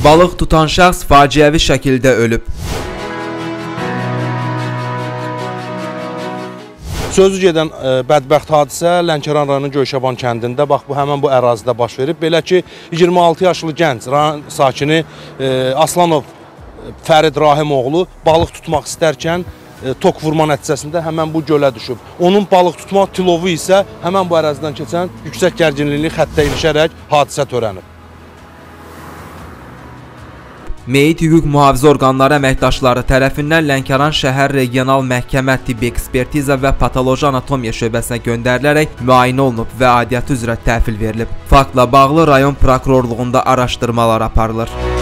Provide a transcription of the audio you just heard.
Balıq tutan şəxs faciəvi şəkildə ölüb. Sözü gedən ə, bədbəxt hadisə Lənkəran rayonu Göyşaban kəndində bax bu həmin bu ərazidə baş verib. Belə ki 26 yaşlı gənc rayon sakini ə, Aslanov ə, Fərid Rahimoğlu balıq tutmaq istərkən ə, tok vurma nəticəsində həmin bu gölə düşüb. Onun balıq tutma tilovu isə həmin bu ərazidən keçən yüksək gərginlikli xəttə ilişərək hadisə törənib. Meyit hüquq mühafizə orqanları əməkdaşları tərəfindən Lənkəran şəhər regional məhkəmə tibbi ekspertiza və patoloji anatomiya şöbəsinə göndərilərək müayinə olunub və aidiyyatı üzrə təhvil verilib. Faktla bağlı rayon prokurorluğunda araşdırmalar aparılır.